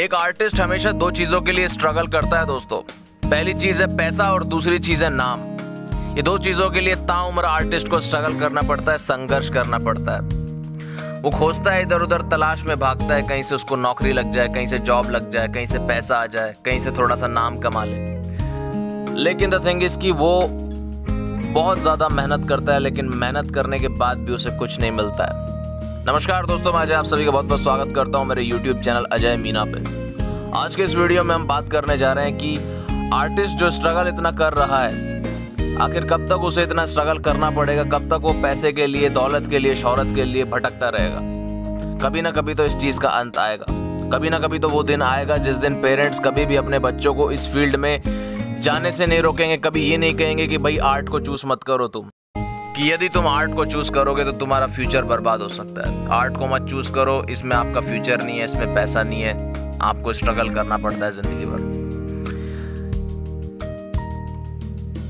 एक आर्टिस्ट हमेशा दो चीज़ों के लिए स्ट्रगल करता है दोस्तों। पहली चीज़ है पैसा और दूसरी चीज़ है नाम। ये दो चीज़ों के लिए ताउम्र आर्टिस्ट को स्ट्रगल करना पड़ता है, संघर्ष करना पड़ता है। वो खोजता है इधर उधर तलाश में भागता है, कहीं से उसको नौकरी लग जाए, कहीं से जॉब लग जाए, कहीं से पैसा आ जाए, कहीं से थोड़ा सा नाम कमा ले। लेकिन द थिंग इसकी वो बहुत ज़्यादा मेहनत करता है, लेकिन मेहनत करने के बाद भी उसे कुछ नहीं मिलता नमस्कार दोस्तों, मैं अजय आप सभी का बहुत बहुत स्वागत करता हूँ मेरे यूट्यूब चैनल अजय मीना पे। आज के इस वीडियो में हम बात करने जा रहे हैं कि आर्टिस्ट जो स्ट्रगल इतना कर रहा है, आखिर कब तक उसे इतना स्ट्रगल करना पड़ेगा, कब तक वो पैसे के लिए, दौलत के लिए, शोहरत के लिए भटकता रहेगा। कभी ना कभी तो इस चीज़ का अंत आएगा। कभी ना कभी तो वो दिन आएगा जिस दिन पेरेंट्स कभी भी अपने बच्चों को इस फ़ील्ड में जाने से नहीं रोकेंगे, कभी ये नहीं कहेंगे कि, भाई आर्ट को चूस मत करो तुम। कि यदि तुम आर्ट को चूज़ करोगे तो तुम्हारा फ्यूचर बर्बाद हो सकता है। आर्ट को मत चूज़ करो, इसमें आपका फ्यूचर नहीं है, इसमें पैसा नहीं है। आपको स्ट्रगल करना पड़ता है ज़िंदगी भर।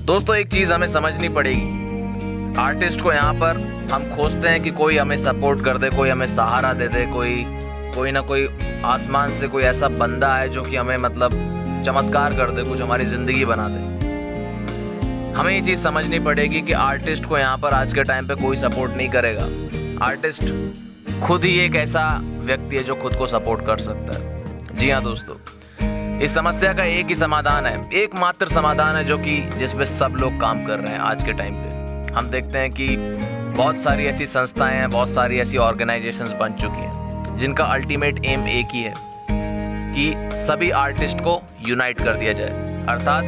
दोस्तों, एक चीज़ हमें समझनी पड़ेगी। आर्टिस्ट को यहाँ पर हम खोजते हैं कि कोई हमें सपोर्ट कर दे, कोई हमें सहारा दे दे, कोई कोई ना कोई आसमान से कोई ऐसा बंदा है जो कि हमें मतलब चमत्कार कर दे, कुछ हमारी ज़िंदगी बना दे। हमें ये चीज़ समझनी पड़ेगी कि आर्टिस्ट को यहाँ पर आज के टाइम पे कोई सपोर्ट नहीं करेगा। आर्टिस्ट खुद ही एक ऐसा व्यक्ति है जो खुद को सपोर्ट कर सकता है। जी हाँ दोस्तों, इस समस्या का एक ही समाधान है, एकमात्र समाधान है जो कि जिसपे सब लोग काम कर रहे हैं आज के टाइम पे। हम देखते हैं कि बहुत सारी ऐसी संस्थाएँ हैं, बहुत सारी ऐसी ऑर्गेनाइजेशंस बन चुकी हैं, जिनका अल्टीमेट एम एक ही है कि सभी आर्टिस्ट को यूनाइट कर दिया जाए। अर्थात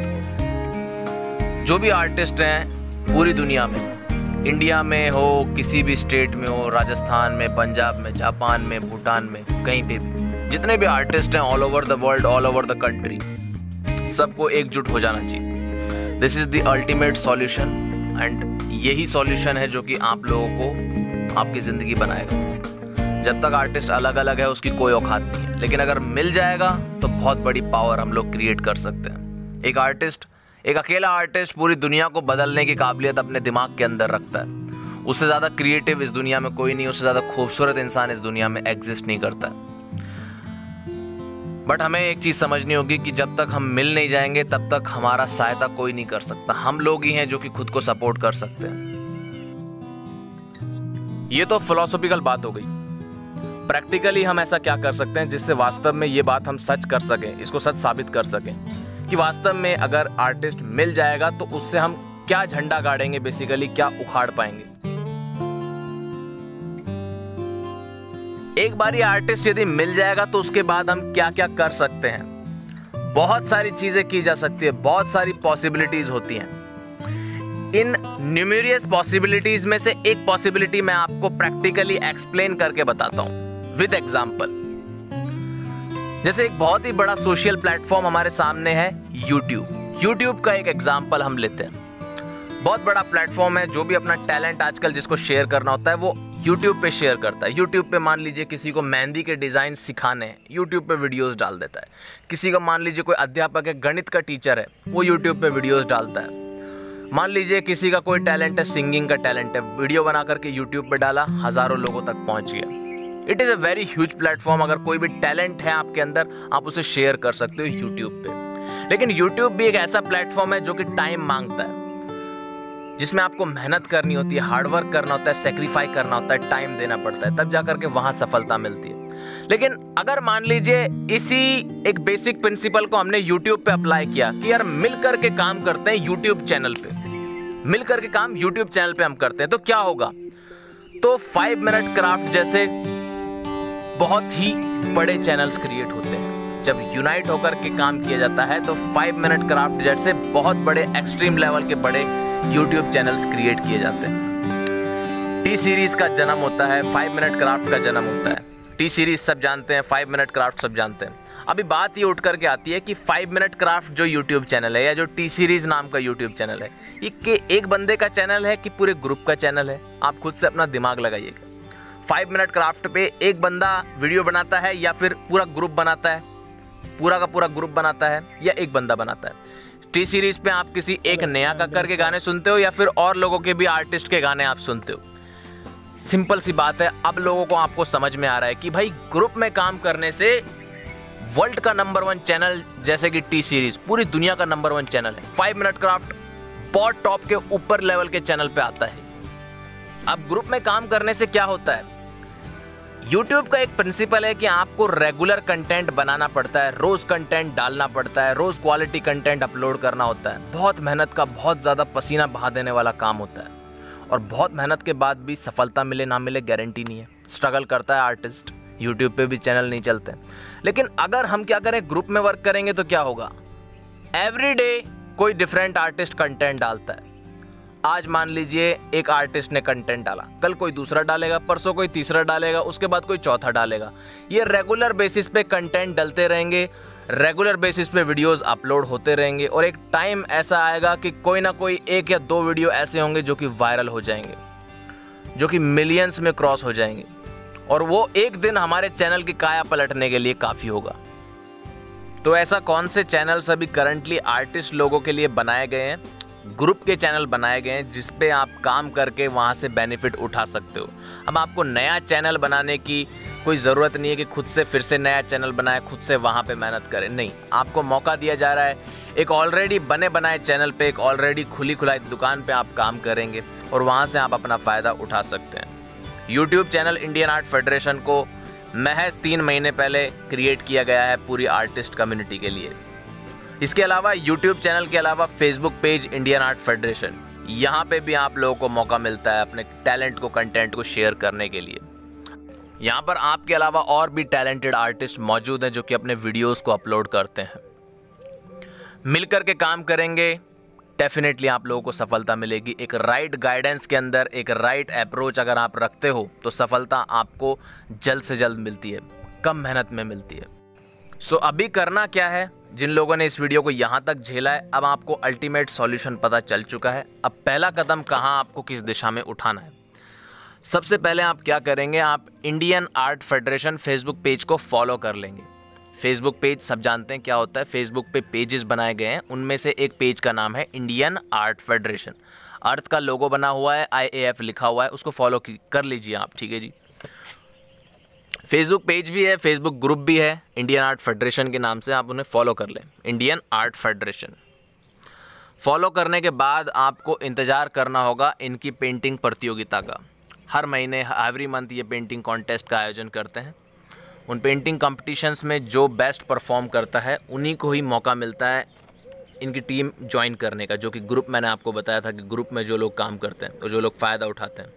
जो भी आर्टिस्ट हैं पूरी दुनिया में। इंडिया में हो, किसी भी स्टेट में हो, राजस्थान में, पंजाब में, जापान में, भूटान में, कहीं पे भी। जितने भी आर्टिस्ट हैं all over the world all over the country सबको एकजुट हो जाना चाहिए। This is the ultimate solution and यही सॉल्यूशन है जो कि आप लोगों को आपकी ज़िंदगी बनाएगा। जब तक आर्टिस्ट अलग अलग है, उसकी कोई औकात नहीं है। लेकिन अगर मिल जाएगा तो बहुत बड़ी पावर हम लोग क्रिएट कर सकते हैं। एक आर्टिस्ट एक अकेला आर्टिस्ट पूरी दुनिया को बदलने की काबिलियत अपने दिमाग के अंदर रखता है। उससे ज़्यादा क्रिएटिव इस दुनिया में कोई नहीं, उससे ज़्यादा खूबसूरत इंसान इस दुनिया में एग्जिस्ट नहीं करता। बट हमें एक चीज़ समझनी होगी कि जब तक हम मिल नहीं जाएँगे, तब तक हमारा सहायता कोई नहीं कर सकता। हम लोग ही हैं जो कि खुद को सपोर्ट कर सकते हैं। ये तो फिलोसॉफिकल बात हो गई। प्रैक्टिकली हम ऐसा क्या कर सकते हैं जिससे वास्तव में ये बात हम सच कर सकें, इसको सच साबित कर सकें? कि वास्तव में अगर आर्टिस्ट मिल जाएगा तो उससे हम क्या झंडा गाड़ेंगे बेसिकली क्या उखाड़ पाएँगे? एक बारी आर्टिस्ट यदि मिल जाएगा तो उसके बाद हम क्या क्या कर सकते हैं? बहुत सारी चीज़ें की जा सकती है, बहुत सारी पॉसिबिलिटीज होती हैं। इन न्यूमेरियस पॉसिबिलिटीज में से एक पॉसिबिलिटी मैं आपको प्रैक्टिकली एक्सप्लेन करके बताता हूँ विद एग्ज़ाम्पल जैसे एक बहुत ही बड़ा सोशल प्लेटफॉर्म हमारे सामने है यूट्यूब यूट्यूब का एक एग्ज़ाम्पल हम लेते हैं. बहुत बड़ा प्लेटफॉर्म है, जो भी अपना टैलेंट आजकल जिसको शेयर करना होता है, वो यूट्यूब पे शेयर करता है. यूट्यूब पे मान लीजिए किसी को मेहंदी के डिज़ाइन सिखाने हैं यूट्यूब पे वीडियोस डाल देता है. किसी का मान लीजिए कोई अध्यापक है, गणित का टीचर है, वो यूट्यूब पे वीडियोस डालता है. मान लीजिए किसी का कोई टैलेंट है सिंगिंग का टैलेंट है वीडियो बना करके यूट्यूब पे डाला, हज़ारों लोगों तक पहुँच गया. It is a very huge platform अगर कोई भी टैलेंट है आपके अंदर, आप उसे शेयर कर सकते हो यूट्यूब पे। लेकिन यूट्यूब भी एक ऐसा प्लेटफॉर्म है जो कि टाइम माँगता है, जिसमें आपको मेहनत करनी होती है हार्डवर्क करना होता है सेक्रीफाई करना होता है टाइम देना पड़ता है, तब जाकर के वहाँ सफलता मिलती है। लेकिन अगर मान लीजिए इसी एक बेसिक प्रिंसिपल को हमने यूट्यूब पे अप्लाई किया कि यार मिल करके काम करते हैं यूट्यूब चैनल पे। मिल करके काम यूट्यूब चैनल पे हम करते हैं तो क्या होगा? तो फाइव मिनट क्राफ्ट जैसे बहुत ही बड़े चैनल्स क्रिएट होते हैं। जब यूनाइट होकर के काम किया जाता है तो फाइव मिनट क्राफ्ट जैसे बहुत बड़े एक्सट्रीम लेवल के बड़े यूट्यूब चैनल्स क्रिएट किए जाते हैं। टी सीरीज़ का जन्म होता है फाइव मिनट क्राफ्ट का जन्म होता है। टी सीरीज़ सब जानते हैं फाइव मिनट क्राफ्ट सब जानते हैं। अभी बात ये उठ करके आती है कि फाइव मिनट क्राफ्ट जो यूट्यूब चैनल है या जो टी सीरीज़ नाम का यूट्यूब चैनल है, ये एक बंदे का चैनल है कि पूरे ग्रुप का चैनल है? आप खुद से अपना दिमाग लगाइएगा। फाइव मिनट क्राफ्ट पे एक बंदा वीडियो बनाता है या फिर पूरा ग्रुप बनाता है। पूरा का पूरा ग्रुप बनाता है या एक बंदा बनाता है। टी सीरीज़ पे आप किसी एक नया के गाने सुनते हो या फिर और लोगों के भी आर्टिस्ट के गाने आप सुनते हो। सिंपल सी बात है अब लोगों को आपको समझ में आ रहा है कि भाई ग्रुप में काम करने से वर्ल्ड का नंबर वन चैनल जैसे कि टी सीरीज़ पूरी दुनिया का नंबर वन चैनल है। फाइव मिनट क्राफ्ट बहुत टॉप के ऊपर लेवल के चैनल पे आता है। अब ग्रुप में काम करने से क्या होता है? YouTube का एक प्रिंसिपल है कि आपको रेगुलर कंटेंट बनाना पड़ता है, रोज कंटेंट डालना पड़ता है, रोज क्वालिटी कंटेंट अपलोड करना होता है। बहुत मेहनत का, बहुत ज़्यादा पसीना बहा देने वाला काम होता है। और बहुत मेहनत के बाद भी सफलता मिले, ना मिले गारंटी नहीं है। स्ट्रगल करता है आर्टिस्ट यूट्यूब पे भी चैनल नहीं चलते। लेकिन अगर हम क्या करें ग्रुप में वर्क करेंगे तो क्या होगा? एवरी डे कोई डिफरेंट आर्टिस्ट कंटेंट डालता है। आज मान लीजिए एक आर्टिस्ट ने कंटेंट डाला। कल कोई दूसरा डालेगा, परसों कोई तीसरा डालेगा, उसके बाद कोई चौथा डालेगा। ये रेगुलर बेसिस पे कंटेंट डलते रहेंगे रेगुलर बेसिस पे वीडियोस अपलोड होते रहेंगे और एक टाइम ऐसा आएगा कि कोई ना कोई एक या दो वीडियो ऐसे होंगे जो कि वायरल हो जाएँगे, जो कि मिलियंस में क्रॉस हो जाएँगे। और वो एक दिन हमारे चैनल की काया पलटने के लिए काफ़ी होगा। तो ऐसा कौन से चैनल्स अभी करंटली आर्टिस्ट लोगों के लिए बनाए गए हैं? ग्रुप के चैनल बनाए गए हैं, जिस पे आप काम करके वहाँ से बेनिफिट उठा सकते हो। अब आपको नया चैनल बनाने की कोई ज़रूरत नहीं है कि खुद से फिर से नया चैनल बनाए, खुद से वहाँ पे मेहनत करें। नहीं, आपको मौका दिया जा रहा है। एक ऑलरेडी बने बनाए चैनल पे, एक ऑलरेडी खुली खुलाई दुकान पे आप काम करेंगे और वहाँ से आप अपना फ़ायदा उठा सकते हैं। YouTube channel Indian art federation को महज तीन महीने पहले क्रिएट किया गया है पूरी आर्टिस्ट कम्युनिटी के लिए। इसके अलावा यूट्यूब चैनल के अलावा Facebook page Indian art federation यहाँ पे भी आप लोगों को मौका मिलता है अपने टैलेंट को कंटेंट को शेयर करने के लिए। यहाँ पर आपके अलावा और भी टैलेंटेड आर्टिस्ट मौजूद हैं जो कि अपने वीडियोस को अपलोड करते हैं। मिलकर के काम करेंगे डेफिनेटली आप लोगों को सफलता मिलेगी। एक राइट right गाइडेंस के अंदर, एक राइट right अप्रोच अगर आप रखते हो तो सफलता आपको जल्द से जल्द मिलती है, कम मेहनत में मिलती है। सो अभी करना क्या है? जिन लोगों ने इस वीडियो को यहाँ तक झेला है, अब आपको अल्टीमेट सॉल्यूशन पता चल चुका है। अब पहला कदम कहाँ आपको किस दिशा में उठाना है? सबसे पहले आप क्या करेंगे, आप Indian art federation Facebook page को फॉलो कर लेंगे। फेसबुक पेज सब जानते हैं क्या होता है? फेसबुक पे पेजेस बनाए गए हैं। उनमें से एक पेज का नाम है इंडियन आर्ट फेडरेशन अर्थ का लोगो बना हुआ है आईएएफ लिखा हुआ है, उसको फॉलो कर लीजिए आप, ठीक है जी? फेसबुक पेज भी है फेसबुक ग्रुप भी है इंडियन आर्ट फेडरेशन के नाम से आप उन्हें फॉलो कर लें। इंडियन आर्ट फेडरेशन फॉलो करने के बाद आपको इंतज़ार करना होगा इनकी पेंटिंग प्रतियोगिता का। हर महीने एवरी मंथ ये पेंटिंग कॉन्टेस्ट का आयोजन करते हैं। उन पेंटिंग कॉम्पिटिशन्स में जो बेस्ट परफॉर्म करता है, उन्हीं को ही मौका मिलता है इनकी टीम ज्वाइन करने का, जो कि ग्रुप मैंने आपको बताया था कि ग्रुप में जो लोग काम करते हैं और जो लोग फ़ायदा उठाते हैं।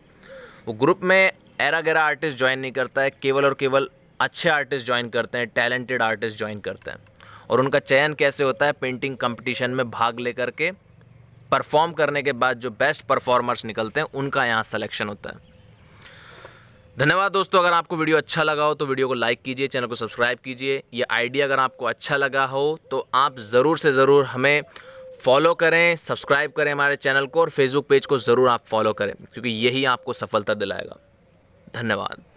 वो ग्रुप में एरा गैरा आर्टिस्ट ज्वाइन नहीं करता है, केवल और केवल अच्छे आर्टिस्ट ज्वाइन करते हैं टैलेंटेड आर्टिस्ट ज्वाइन करते हैं। और उनका चयन कैसे होता है पेंटिंग कंपटीशन में भाग लेकर के परफॉर्म करने के बाद जो बेस्ट परफॉर्मर्स निकलते हैं, उनका यहाँ सिलेक्शन होता है। धन्यवाद दोस्तों, अगर आपको वीडियो अच्छा लगा हो तो वीडियो को लाइक कीजिए, चैनल को सब्सक्राइब कीजिए। ये आइडिया अगर आपको अच्छा लगा हो तो आप ज़रूर से ज़रूर हमें फॉलो करें सब्सक्राइब करें हमारे चैनल को और फेसबुक पेज को ज़रूर आप फॉलो करें, क्योंकि यही आपको सफलता दिलाएगा। धन्यवाद।